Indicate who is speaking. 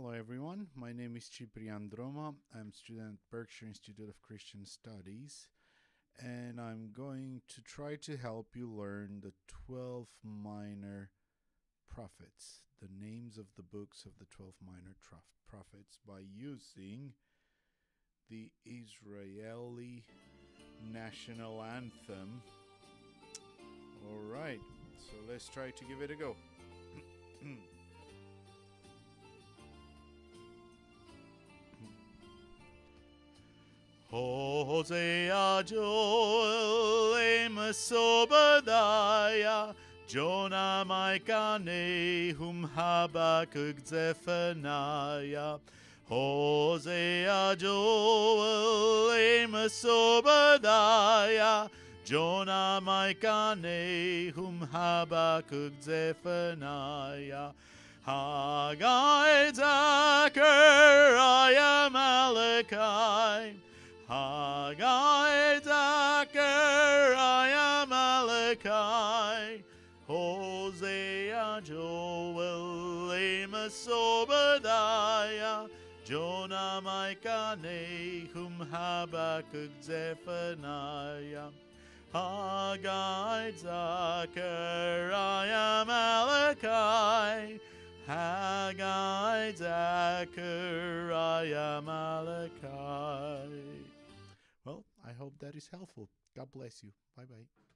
Speaker 1: Hello everyone, my name is Ciprian Droma. I'm student at Berkshire Institute of Christian Studies and I'm going to try to help you learn the 12 minor prophets, the names of the books of the 12 minor prophets by using the Israeli national anthem. All right, so let's try to give it a go. Hosea, Joel, Amos, Obadiah, Jonah, Micah, Nahum, Habakkuk, Zephaniah. Hosea, Joel, Amos, Obadiah, Jonah, Micah, Nahum, Habakkuk, Zephaniah. Haggai, Zechariah, Malachi. Haggai, Zechariah, Malachi, Hosea, Joel, Amos, Obadiah, Jonah, Micah, Nahum, Habakkuk, Zephaniah, Haggai, Zechariah, Malachi, Haggai, Zechariah, Malachi. Hope that is helpful. God bless you. Bye bye.